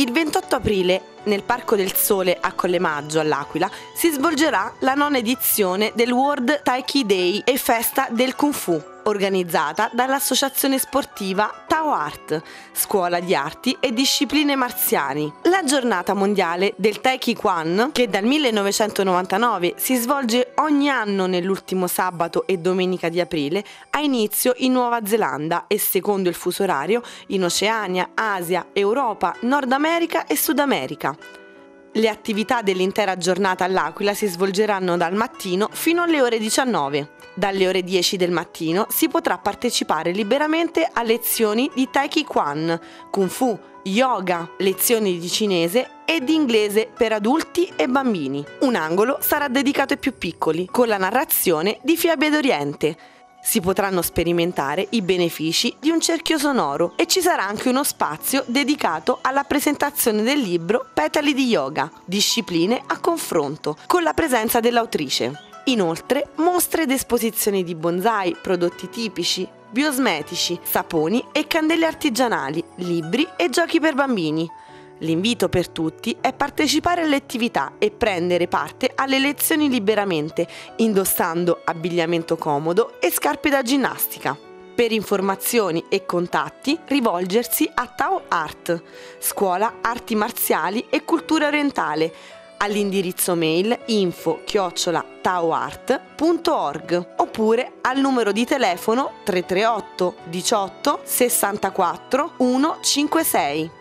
Il 28 aprile, nel Parco del Sole a Collemaggio, all'Aquila, si svolgerà la nona edizione del World Taiki Day e festa del Kung Fu organizzata dall'associazione sportiva Art, scuola di arti e discipline marziali. La giornata mondiale del Taiki Kwan, che dal 1999 si svolge ogni anno nell'ultimo sabato e domenica di aprile, ha inizio in Nuova Zelanda e secondo il fuso orario in Oceania, Asia, Europa, Nord America e Sud America. Le attività dell'intera giornata all'Aquila si svolgeranno dal mattino fino alle ore 19. Dalle ore 10 del mattino si potrà partecipare liberamente a lezioni di Taiki Kwan, Kung Fu, yoga, lezioni di cinese e di inglese per adulti e bambini. Un angolo sarà dedicato ai più piccoli, con la narrazione di Fiabe d'Oriente. Si potranno sperimentare i benefici di un cerchio sonoro e ci sarà anche uno spazio dedicato alla presentazione del libro Petali di Yoga, discipline a confronto, con la presenza dell'autrice. Inoltre, mostre ed esposizioni di bonsai, prodotti tipici, biosmetici, saponi e candele artigianali, libri e giochi per bambini. L'invito per tutti è partecipare alle attività e prendere parte alle lezioni liberamente, indossando abbigliamento comodo e scarpe da ginnastica. Per informazioni e contatti rivolgersi a Tao Art, Scuola Arti Marziali e Cultura Orientale, all'indirizzo mail info chiocciolataoart.org oppure al numero di telefono 338 18 64 156.